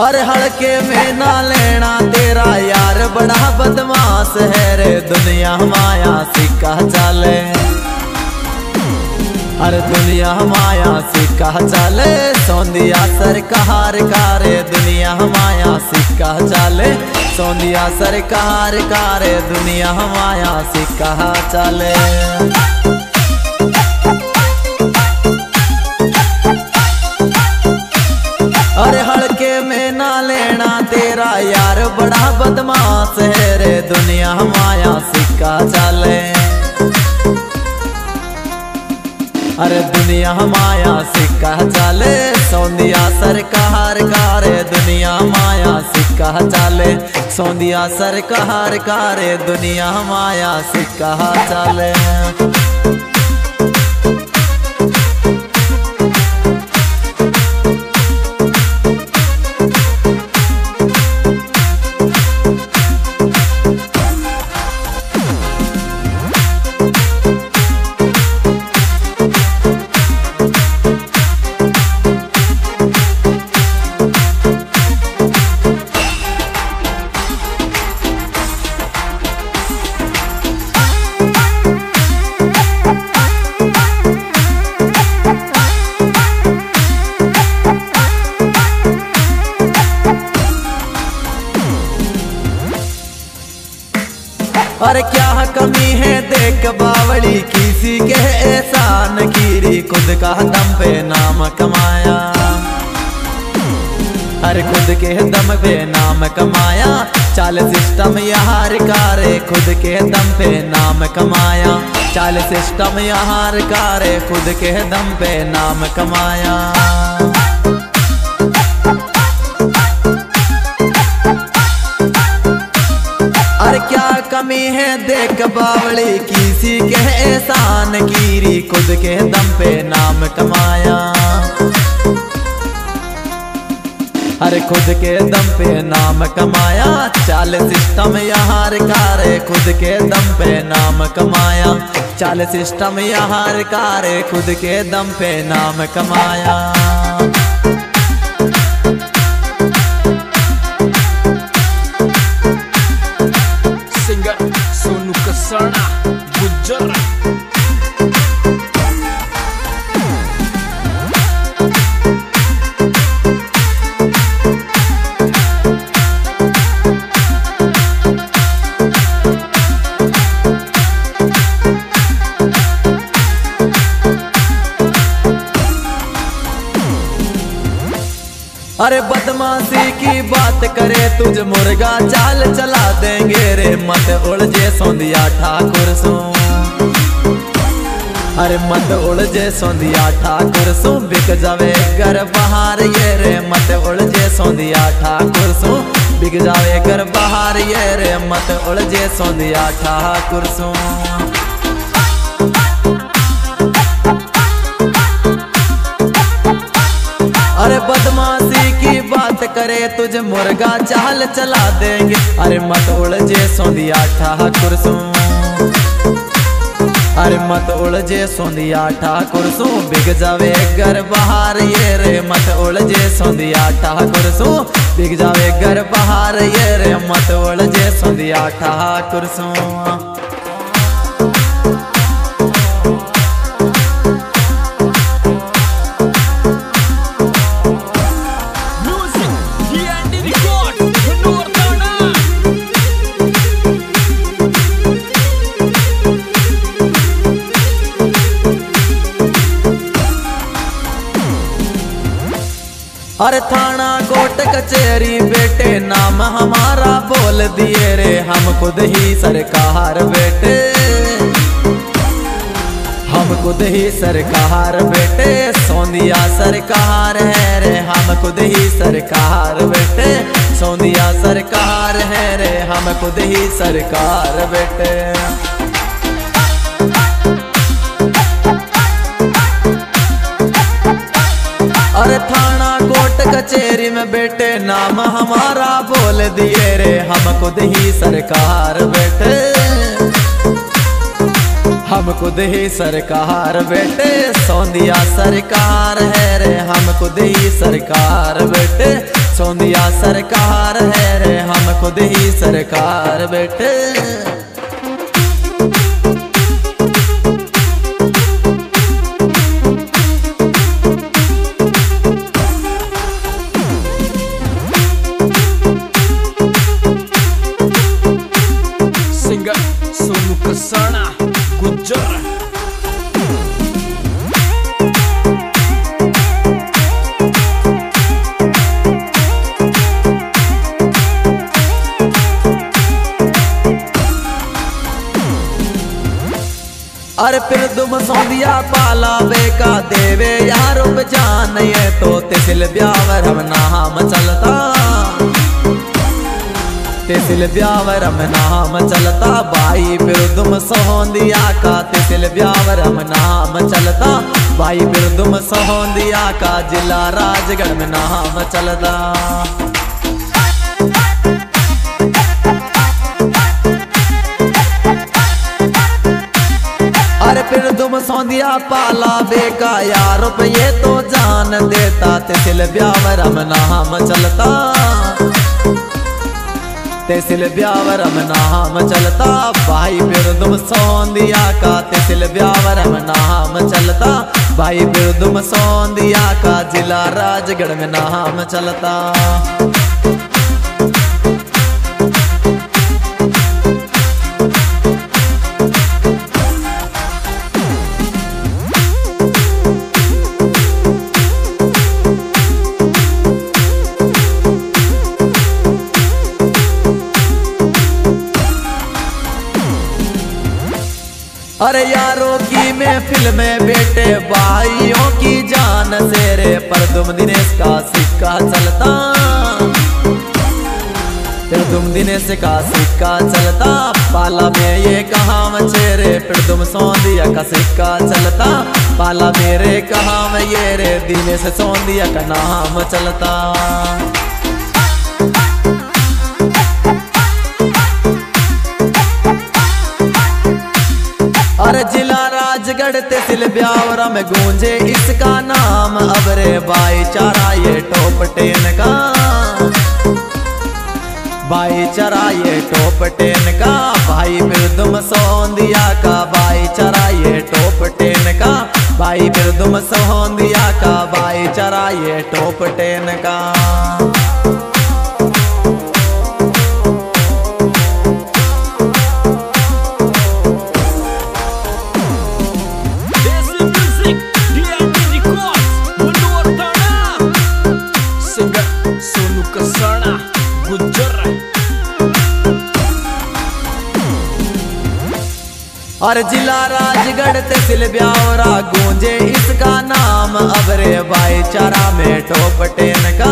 अरे हड़के में ना लेना तेरा यार, बड़ा बदमाश है रे दुनिया माया सिक्का चले। अरे दुनिया माया सिक्का चले, सौंदिया सरकार कारे दुनिया माया सिक्का चले। सौंदिया सरकार कारे दुनिया माया सिक्का चले। यार, बड़ा बदमाश है रे दुनिया, माया सिक्का चले। अरे दुनिया, माया सिक्का चले, सौंदिया सरकार कारे दुनिया, माया सिक्का चले। सौंदिया सरकार कारे दुनिया, माया सिक्का चले। कीरी खुद का दम पे नाम कमाया। हर खुद के दम पे नाम कमाया। चाल सिस्टम यार कारे खुद के दम पे नाम कमाया। चाल सिस्टम यार कारे खुद के दम पे नाम कमाया। कमी है, देख बावली किसी के एहसान कीरी खुद के दम पे नाम कमाया। अरे खुद के दम पे नाम कमाया। चाल सिस्टम यहाँ कारे, खुद के दम पे नाम कमाया। चाल सिस्टम यहाँ कार, खुद के दम पे नाम कमाया। अरे बदमाशी की बात करे तुझ मुर्गा, चाल चला देंगे रे, मत उलझे सौंदिया ठाकुर सो। अरे मत उलझे सौंदिया ठाकुर सो, बिक जावे घर बाहर ये रे, मत उलझे सौंदिया ठाकुर सो। बिक जावे घर बाहर ये रे, मत उलझे सौंदिया ठाकुर सो। करे तुझ मुर्गा चाल चला देंगे। अरे मत उलझे सौंदिया ठाकुर अरे मत उलझे सौंदिया ठाकुर सो बिग जावे घर बाहर, ये रे मत उलझे सौंदिया ठाकुर सो बिग जावे घर बाहर, ये रे मत उलझे सौंदिया ठाकुर सो अरे थाना कोट कचहरी बेटे, नाम हमारा बोल दिए रे, हम खुद ही सरकार बेटे। हम खुद ही सरकार बेटे सौंदिया सरकार है रे, हम खुद ही सरकार बेटे। सौंदिया सरकार है रे, हम खुद ही सरकार बेटे। कोट कचहरी में बेटे नाम हमारा बोल दिए रे। हम खुद ही सरकार बेटे हम खुद ही सरकार बेटे सौंदिया सरकार है रे, हम खुद ही सरकार बेटे सोंदिया सरकार है रे, हम खुद ही सरकार बेटे अरे फिर तुम सोंदिया पाला बेका देवे यार जान ये तो तिसिल ब्यावर हम नाम चलता। तिसिल ब्यावर हम नाम चलता। भाई फिर तुम सोंदिया का तिसिल ब्यावर हम नाम चलता। भाई फिर तुम सोंदिया का जिला राजगढ़ में नाम चलता। अरे फिर तुम सौंदिया पाला बेका। यार ये तो जान देता तिसिल ब्यावर हम नाम चलता। तिसिल ब्यावर हम नाम चलता। भाई फिर तुम सौंदिया का तिसिल ब्यावर हम नाम चलता। भाई फिर तुम सौंदिया का, जिला राजगढ़ में नाम चलता। यारों की महफिल में बेटे भाइयों की जान से रे पर तुम दिनेश का सिक्का चलता। फिर तुम दिनेश का सिक्का चलता। पाला में ये कहा चेरे, फिर तुम सौंदिया का सिक्का चलता। पाला मेरे कहा ये रे, दिनेश सौंदिया का नाम चलता। अरे राजगढ़ तहसील ब्यावरा में गूंजे इसका नाम। अब रे भाईचारा, ये टोप टेन का भाईचारा, ये टोप टेन का भाई फिर तुम सौंदिया का भाईचारा, ये टोप टेन का भाई फिर तुम सौंदिया का भाईचारा, ये टोप टेन का और जिला राजगढ़ तहसील ब्यावरा गूंजे इसका नाम अबरे भाईचारा में टोप टेन का।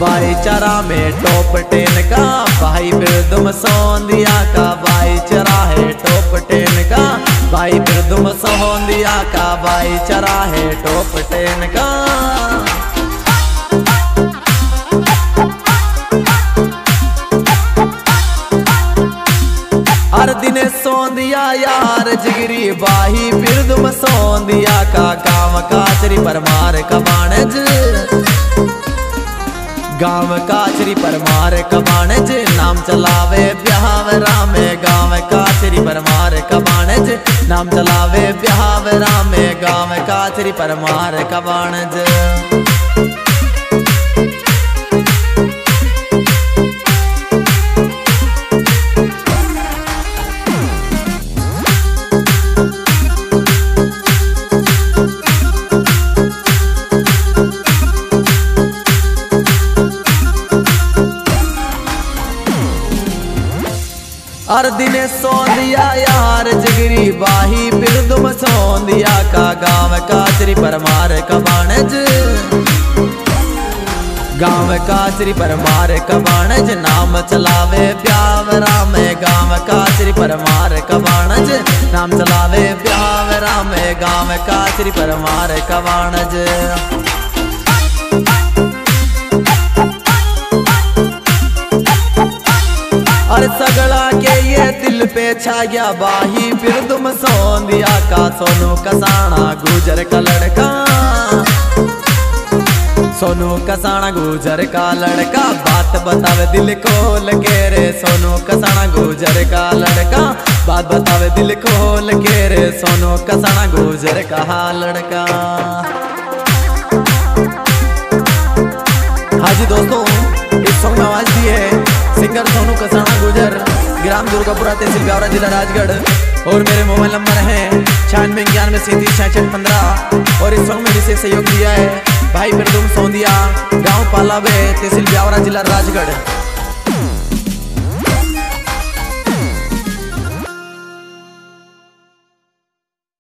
भाईचारा में टोप टेन का। भाई फिर सोंदिया का भाईचारा है टोप टेन का। भाई फिर तुम सौंदिया का भाईचारा है टोप टेन का। हर दिन सौंदिया यार, जिगरी बाही फिर तुम सौंदिया का गाँव काचरी परमार कबाणज। गाँव काचरी परमार कबाणज, नाम चलावे ब्याहवरा में गाँव काचरी परमार कबाणज, नाम चलावे ब्याहवरा में गाँव काचरी परमार कबाणज। हर दिन सौंदिया यार जिगरी बाही फिर तुम सौंदिया का गाँव काचरी परमार कबाणज गाँव काचरी परमार कबाणज नाम चलावे ब्यावरा में गाँव काचरी परमार कबाणज नाम चलावे ब्यावरा में गाँव काचरी परमार कबाणज और सगड़ा के ये दिल पे छा गया बाही, फिर तुम सोन दिया का सोनू कसाना गुजर का लड़का। सोनू कसाना गुजर का लड़का, बात बतावे दिल खोल के रे। सोनू कसाना गुजर का लड़का, बात बतावे दिल खोल के रे। सोनू कसाना गुजर का लड़का। हाँ जी दोस्तों, इस सॉन्ग आवाज़ दी है। सिंगर सोनू कसाना गुजर। ग्राम दुर्गापुरा, तहसील ब्यावरा जिला राजगढ़। और मेरे मोबाइल नंबर है छियानवे, इक्यानवे, सैंतीस, छियासठ, पंद्रह। और इस सॉन्ग में विशेष सहयोग दिया है। भाई प्रदुम सोंदिया, गाँव पालावे, तहसील ब्यावरा जिला राजगढ़।